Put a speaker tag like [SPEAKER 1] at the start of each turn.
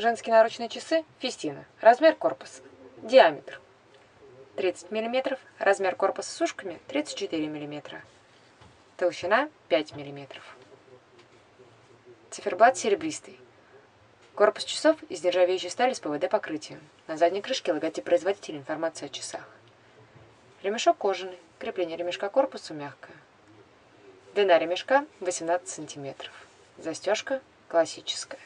[SPEAKER 1] Женские наручные часы Фистина. Размер корпуса. Диаметр 30 мм. Размер корпуса с ушками 34 мм. Толщина 5 мм. Циферблат серебристый. Корпус часов из нержавеющей стали с ПВД покрытием. На задней крышке логотип производителя информация о часах. Ремешок кожаный. Крепление ремешка корпусу мягкое. Длина ремешка 18 см. Застежка классическая.